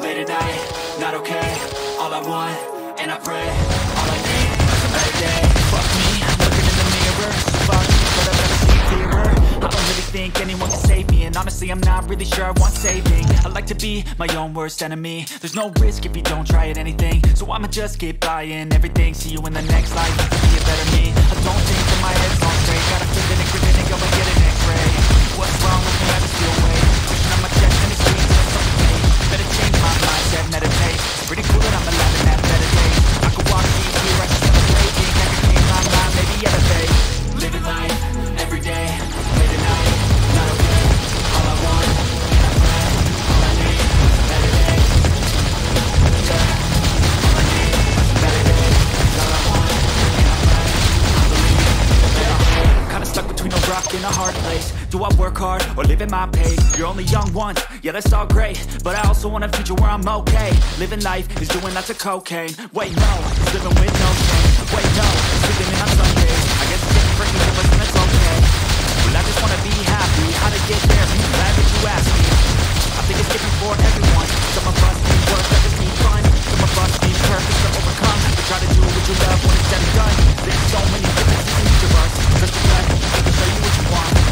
late at night, not okay. All I want, and I pray. All I need is a better day. Fuck me, looking in the mirror. Foggy, but I've never seen clearer. I don't really think anyone can save me And honestly, I'm not really sure I want saving. I like to be my own worst enemy. There's no risk if you don't try at anything. So I'ma just keep buying everything. See you in the next life, you can be a better me. I don't think that my head's on straight Gotta flip it and grip it and go and get an x-ray. What's wrong with me? I just feel weight at my pace? You're only young once, yeah that's all great. But I also want a future where I'm okay. Living life is doing lots of cocaine. Wait no, it's living with no shame. Wait no, it's sleeping in on Sundays I guess it's getting freaky but then it's okay. Well I just wanna be happy, how to get there? I'm glad that you asked me. I think it's different for everyone. Some of us need work, others need fun. Some of us need purpose to overcome. But try to do what you love when it's said and done. There's so many differences in each of us. Trust your gut, I can show you what you want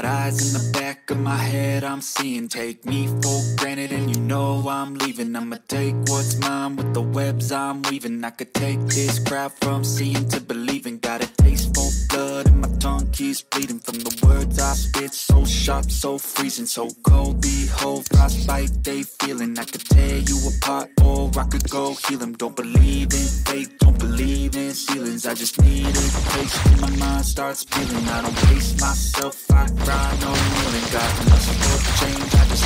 got eyes in the back of my head, I'm seeing. Take me for granted, and you know I'm leaving. I'ma take what's mine with the webs I'm weaving. I could take this crowd from seeing to believing. Got a taste for blood, keeps bleeding from the words I spit. So sharp, so freezing, so cold. Behold, frostbite they feeling. I could tear you apart, or I could go heal them. Don't believe in fate, don't believe in ceilings. I just need a place when my mind starts peeling. I don't pace myself, I grind no kneeling. Got nothing for change, I just